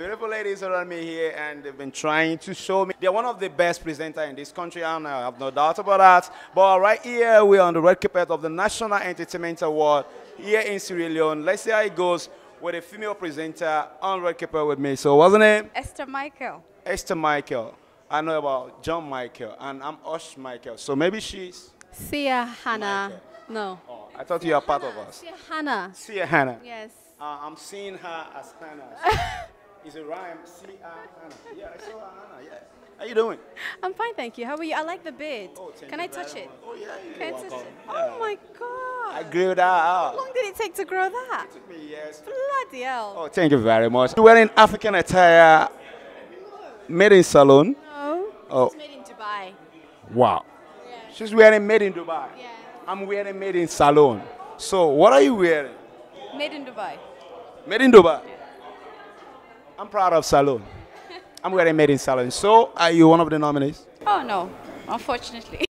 Beautiful ladies around me here, and they've been trying to show me they're one of the best presenters in this country, and I have no doubt about that. But right here, we're on the red carpet of the National Entertainment Award here in Sierra Leone. Let's see how it goes with a female presenter on red carpet with me. So, what's her name? Esther Michael. Esther Michael. I know about John Michael, and I'm Osh Michael. So maybe she's. Sia Hannah. Michael. No. Oh, I thought you were part of us. Sia Hannah. Sia Hannah. Yes. Uh, I'm seeing her as Hannah. Is it rhyme? See Hannah. Yeah, I saw Hannah. Yeah. How you doing? I'm fine, thank you. How are you? I like the beard. Oh, thank Can I touch it? Oh yeah, you Can I touch it? Yeah. Oh my god. I grew that out. How long did it take to grow that? It took me years. Bloody hell. Oh, thank you very much. You're wearing African attire, made in Salone. No. Oh, It's made in Dubai. wow. Yeah. She's wearing made in Dubai. Yeah. I'm wearing made in Salone. So what are you wearing? Made in Dubai. Made in Dubai. I'm proud of Salone. I'm wearing made in Salone. So are you one of the nominees? Oh no, unfortunately.